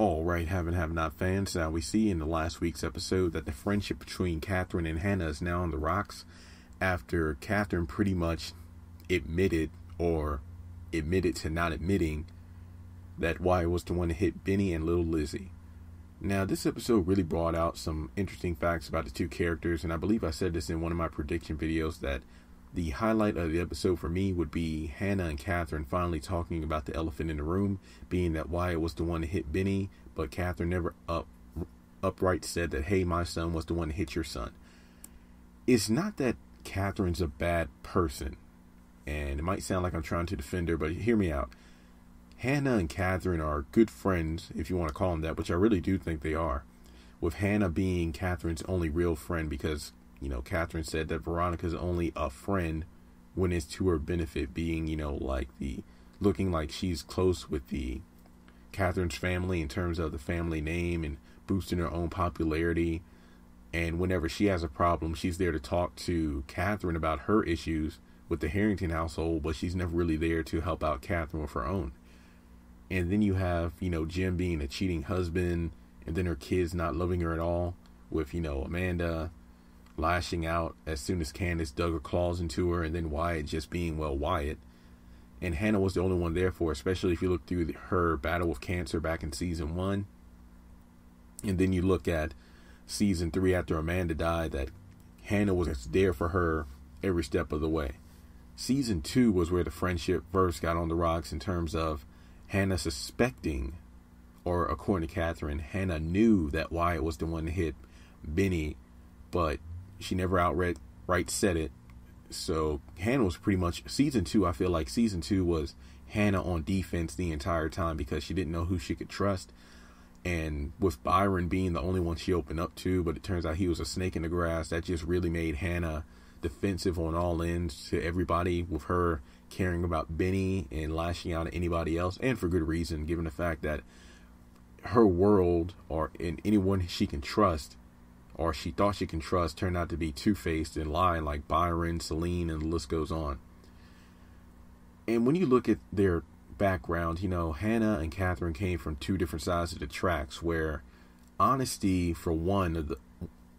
All right, have and have not fans. Now we see in the last week's episode that the friendship between Katheryn and Hanna is now on the rocks after Katheryn pretty much admitted or admitted to not admitting that Wyatt was the one to hit Benny and little Lizzie. Now, this episode really brought out some interesting facts about the two characters, and I believe I said this in one of my prediction videos that the highlight of the episode for me would be Hanna and Katheryn finally talking about the elephant in the room, being that Wyatt was the one to hit Benny, but Katheryn never up upright said that, hey, my son was the one to hit your son. It's not that Katheryn's a bad person, and it might sound like I'm trying to defend her, but hear me out. Hanna and Katheryn are good friends, if you want to call them that, which I really do think they are. With Hanna being Katheryn's only real friend because, you know, Katheryn said that Veronica's only a friend when it's to her benefit, being, you know, like the looking like she's close with the Katheryn's family in terms of the family name and boosting her own popularity. And whenever she has a problem, she's there to talk to Katheryn about her issues with the Harrington household, but she's never really there to help out Katheryn with her own and then you have you know Jim being a cheating husband, and then her kids not loving her at all, with you know Amanda lashing out as soon as Candace dug her claws into her, and then Wyatt just being well Wyatt, and Hanna was the only one there for, especially if you look through the, her battle with cancer back in season one, and then you look at season three after Amanda died, that Hanna was there for her every step of the way. Season two was where the friendship first got on the rocks in terms of Hanna suspecting, or according to Katheryn, Hanna knew that Wyatt was the one that hit Benny, but she never outright right said it. So Hanna was pretty much season two. I feel like season two was Hanna on defense the entire time because she didn't know who she could trust. And with Byron being the only one she opened up to, but it turns out he was a snake in the grass, that just really made Hanna defensive on all ends to everybody with her caring about Benny and lashing out at anybody else, and for good reason, given the fact that her world or in anyone she can trust or she thought she can trust turned out to be two faced and lying like Byron, Celine, and the list goes on. And when you look at their background, you know, Hanna and Katheryn came from two different sides of the tracks where honesty for one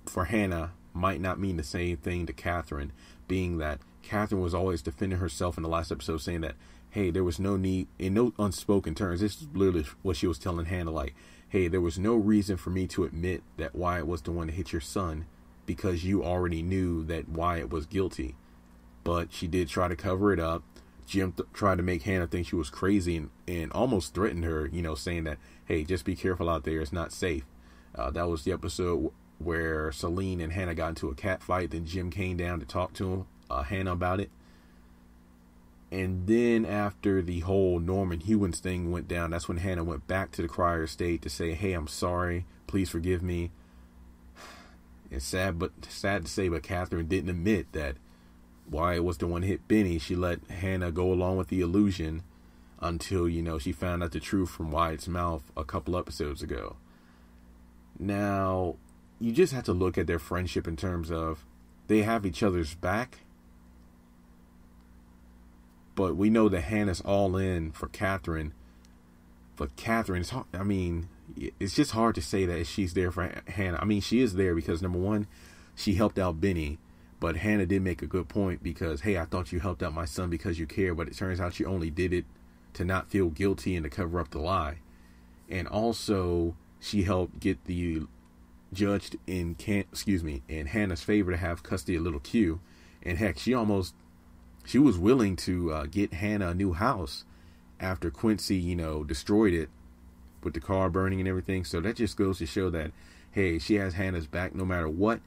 for Hanna might not mean the same thing to Katheryn, being that Katheryn was always defending herself in the last episode, saying that, hey, there was no need, in no unspoken terms, this is literally what she was telling Hanna, like, hey, there was no reason for me to admit that Wyatt was the one to hit your son because you already knew that Wyatt was guilty. But she did try to cover it up. Jim th- tried to make Hanna think she was crazy and, and almost threatened her, you know, saying that, hey, just be careful out there, it's not safe. Uh, that was the episode where Celine and Hanna got into a cat fight. Then Jim came down to talk to him, uh, Hanna about it. And then after the whole Norman Hewins thing went down, that's when Hanna went back to the Cryer estate to say, "Hey, I'm sorry. Please forgive me." It's sad, but sad to say, but Katheryn didn't admit that Wyatt was the one hit Benny. She let Hanna go along with the illusion until you know she found out the truth from Wyatt's mouth a couple episodes ago. Now, you just have to look at their friendship in terms of they have each other's back. But we know that Hanna's all in for Katheryn. For Katheryn, it's hard, I mean, it's just hard to say that she's there for Hanna. I mean, she is there because number one, she helped out Benny. But Hanna did make a good point because, hey, I thought you helped out my son because you care, but it turns out you only did it to not feel guilty and to cover up the lie. And also, she helped get the judged in can excuse me in Hanna's favor to have custody of little Q, and heck, she almost she was willing to uh, get Hanna a new house after Quincy, you know, destroyed it with the car burning and everything. So that just goes to show that hey, she has Hanna's back no matter what.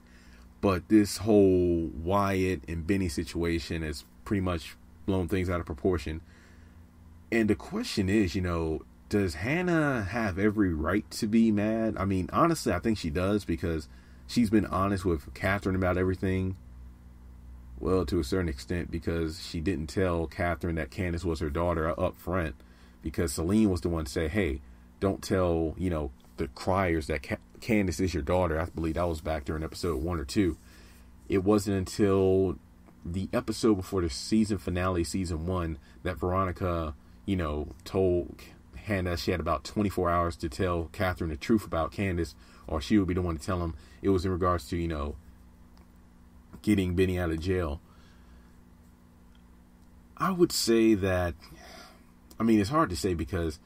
But this whole Wyatt and Benny situation has pretty much blown things out of proportion. And the question is, you know, does Hanna have every right to be mad? I mean, honestly, I think she does because she's been honest with Katheryn about everything. Well, to a certain extent, because she didn't tell Katheryn that Candace was her daughter up front, because Celine was the one to say, "Hey, don't tell you know the Cryers that Ca- Candace is your daughter." I believe that was back during episode one or two. It wasn't until the episode before the season finale, season one, that Veronica, you know, told Hanna she had about 24 hours to tell Katheryn the truth about Candace, or she would be the one to tell him. It was in regards to you know getting Benny out of jail. I would say that, I mean, it's hard to say because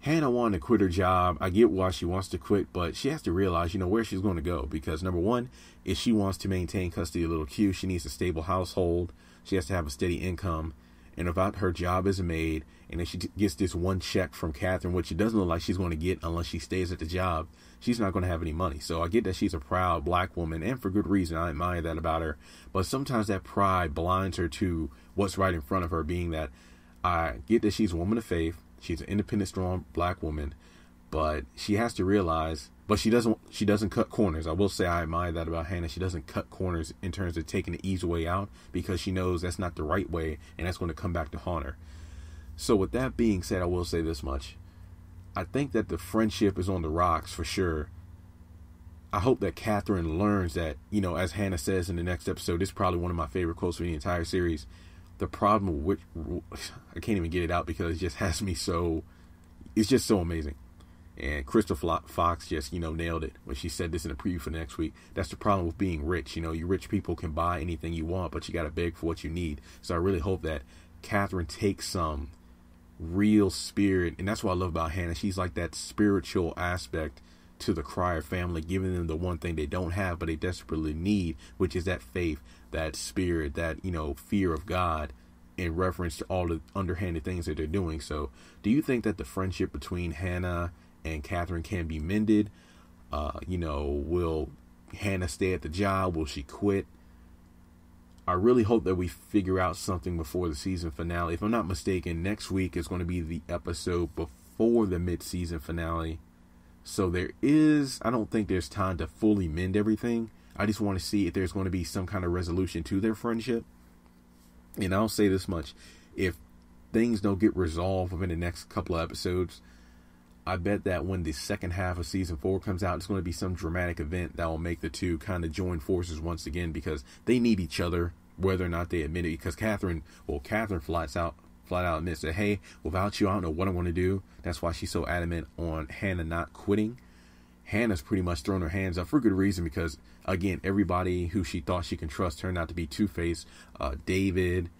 Hanna wanted to quit her job. I get why she wants to quit, but she has to realize, you know, where she's going to go. Because number one, if she wants to maintain custody of little Q, she needs a stable household. She has to have a steady income. And about her job as a maid, and if she gets this one check from Katheryn, which it doesn't look like she's going to get unless she stays at the job, she's not going to have any money. So I get that she's a proud black woman, and for good reason. I admire that about her. But sometimes that pride blinds her to what's right in front of her, being that I get that she's a woman of faith, she's an independent, strong black woman, but she has to realize but she doesn't she doesn't cut corners. I will say I admire that about Hanna. She doesn't cut corners in terms of taking the easy way out because she knows that's not the right way and that's going to come back to haunt her. So with that being said, I will say this much. I think that the friendship is on the rocks for sure. I hope that Katheryn learns that, you know, as Hanna says in the next episode, this is probably one of my favorite quotes from the entire series. The problem with I can't even get it out because it just has me so it's just so amazing and Crystal Fox just, you know, nailed it when she said this in a preview for next week. That's the problem with being rich. You know, you rich people can buy anything you want, but you got to beg for what you need. So I really hope that Katheryn takes some real spirit. And that's what I love about Hanna. She's like that spiritual aspect to the Cryer family, giving them the one thing they don't have, but they desperately need, which is that faith, that spirit, that, you know, fear of God in reference to all the underhanded things that they're doing. So do you think that the friendship between Hanna and Katheryn can be mended. Uh, you know, will Hanna stay at the job? Will she quit? I really hope that we figure out something before the season finale. If I'm not mistaken, next week is going to be the episode before the mid-season finale. So there is, I don't think there's time to fully mend everything. I just want to see if there's going to be some kind of resolution to their friendship. And I'll say this much if things don't get resolved within the next couple of episodes, I bet that when the second half of season four comes out, it's going to be some dramatic event that will make the two kind of join forces once again because they need each other, whether or not they admit it. Because Katheryn, well, Katheryn flats out, flat out admits that, hey, without you, I don't know what I want to do. That's why she's so adamant on Hanna not quitting. Hanna's pretty much thrown her hands up for a good reason because, again, everybody who she thought she can trust turned out to be Two Face. Uh, David,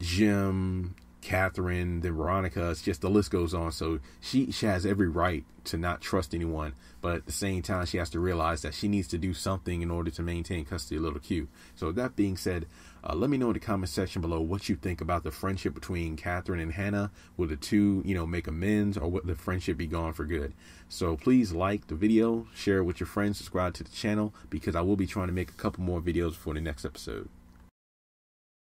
Jim, Katheryn, then Veronica. It's just the list goes on. So she, she has every right to not trust anyone, but at the same time, she has to realize that she needs to do something in order to maintain custody of little Q. So that being said, uh, let me know in the comment section below what you think about the friendship between Katheryn and Hanna. Will the two, you know, make amends, or will the friendship be gone for good? So please like the video, share it with your friends, subscribe to the channel because I will be trying to make a couple more videos for the next episode.